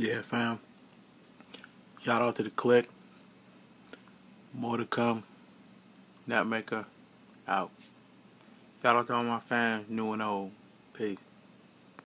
Yeah, fam. Shout out to the click. More to come. Maker out. Shout out to all my fans, new and old. Peace.